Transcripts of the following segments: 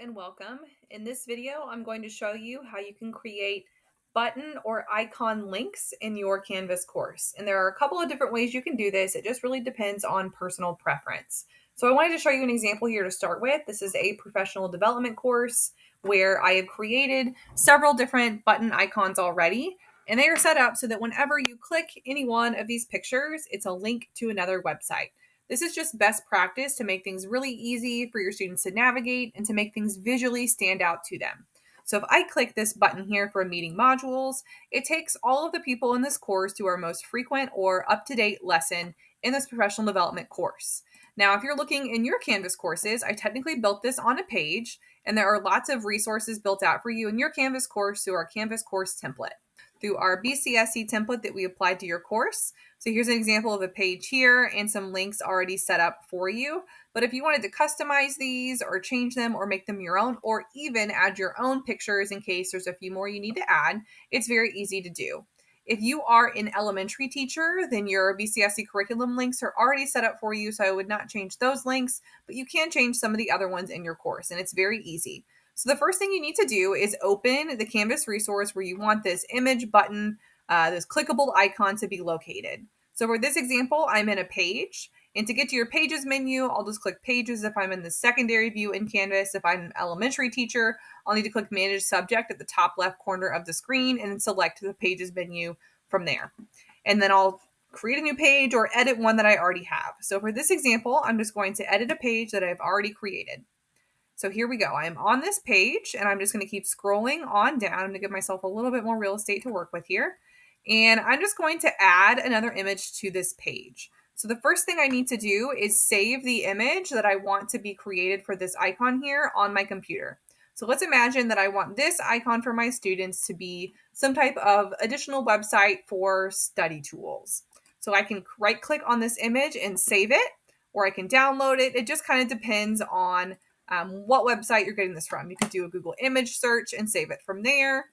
and welcome. In this video, I'm going to show you how you can create button or icon links in your Canvas course. And there are a couple of different ways you can do this. It just really depends on personal preference. So I wanted to show you an example here to start with. This is a professional development course where I have created several different button icons already. And they are set up so that whenever you click any one of these pictures, it's a link to another website. This is just best practice to make things really easy for your students to navigate and to make things visually stand out to them. So if I click this button here for meeting modules, it takes all of the people in this course to our most frequent or up-to-date lesson in this professional development course. Now, if you're looking in your Canvas courses, I technically built this on a page, and there are lots of resources built out for you in your Canvas course through our Canvas course template through our BCSC template that we applied to your course. So here's an example of a page here and some links already set up for you. But if you wanted to customize these or change them or make them your own or even add your own pictures in case there's a few more you need to add, it's very easy to do. If you are an elementary teacher, then your BCSC curriculum links are already set up for you, so I would not change those links, but you can change some of the other ones in your course, and it's very easy. So the first thing you need to do is open the Canvas resource where you want this image button, uh, this clickable icon to be located. So for this example, I'm in a page. And to get to your pages menu, I'll just click pages if I'm in the secondary view in Canvas. If I'm an elementary teacher, I'll need to click manage subject at the top left corner of the screen and select the pages menu from there. And then I'll create a new page or edit one that I already have. So for this example, I'm just going to edit a page that I've already created. So here we go. I'm on this page and I'm just going to keep scrolling on down to give myself a little bit more real estate to work with here. And I'm just going to add another image to this page. So the first thing I need to do is save the image that I want to be created for this icon here on my computer. So let's imagine that I want this icon for my students to be some type of additional website for study tools. So I can right click on this image and save it, or I can download it. It just kind of depends on um, what website you're getting this from. You could do a Google image search and save it from there.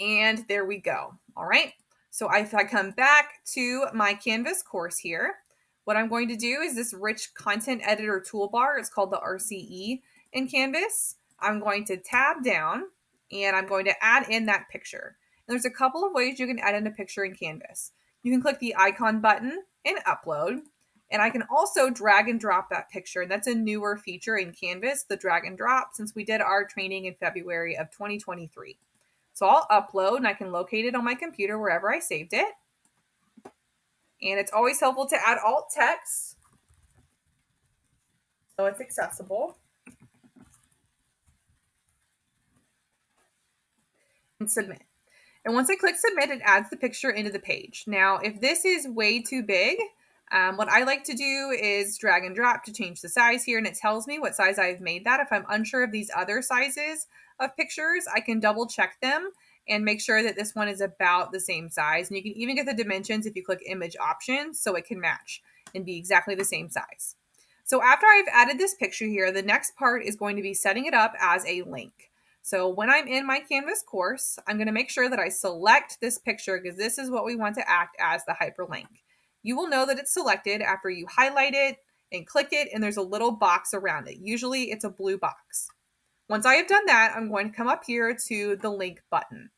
And there we go. All right. So if I come back to my Canvas course here, what I'm going to do is this rich content editor toolbar. It's called the RCE in Canvas. I'm going to tab down and I'm going to add in that picture. And there's a couple of ways you can add in a picture in Canvas. You can click the icon button and upload. And I can also drag and drop that picture. And that's a newer feature in Canvas, the drag and drop, since we did our training in February of 2023. So I'll upload and I can locate it on my computer wherever I saved it. And it's always helpful to add alt text so it's accessible. And submit. And once I click submit, it adds the picture into the page. Now, if this is way too big, um, what I like to do is drag and drop to change the size here, and it tells me what size I've made that. If I'm unsure of these other sizes of pictures, I can double check them and make sure that this one is about the same size. And you can even get the dimensions if you click image options so it can match and be exactly the same size. So after I've added this picture here, the next part is going to be setting it up as a link. So when I'm in my Canvas course, I'm going to make sure that I select this picture because this is what we want to act as the hyperlink. You will know that it's selected after you highlight it and click it and there's a little box around it. Usually it's a blue box. Once I have done that, I'm going to come up here to the link button.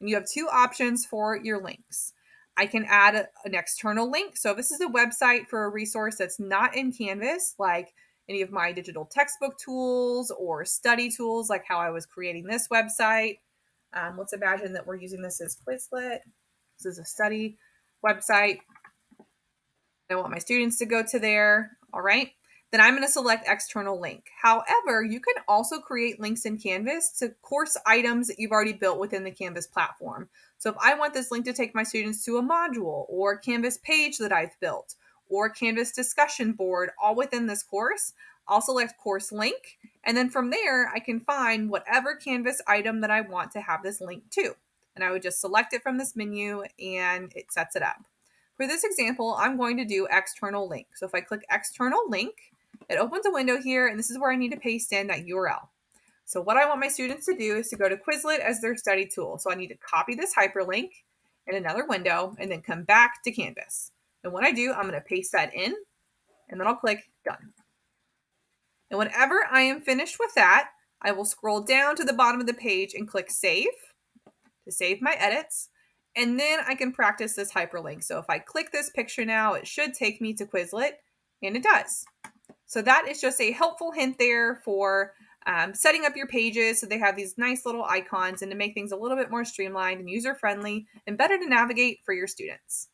And you have two options for your links. I can add an external link. So this is a website for a resource that's not in Canvas, like any of my digital textbook tools or study tools, like how I was creating this website. Um, let's imagine that we're using this as Quizlet. This is a study website. I want my students to go to there. All right. Then I'm going to select external link. However, you can also create links in Canvas to course items that you've already built within the Canvas platform. So if I want this link to take my students to a module or Canvas page that I've built or Canvas discussion board all within this course, I'll select course link. And then from there, I can find whatever Canvas item that I want to have this link to. And I would just select it from this menu and it sets it up. For this example, I'm going to do external link. So if I click external link, it opens a window here, and this is where I need to paste in that URL. So what I want my students to do is to go to Quizlet as their study tool. So I need to copy this hyperlink in another window and then come back to Canvas. And when I do, I'm going to paste that in, and then I'll click Done. And whenever I am finished with that, I will scroll down to the bottom of the page and click save to save my edits. And then I can practice this hyperlink. So if I click this picture now, it should take me to Quizlet, and it does. So that is just a helpful hint there for um, setting up your pages so they have these nice little icons and to make things a little bit more streamlined and user friendly and better to navigate for your students.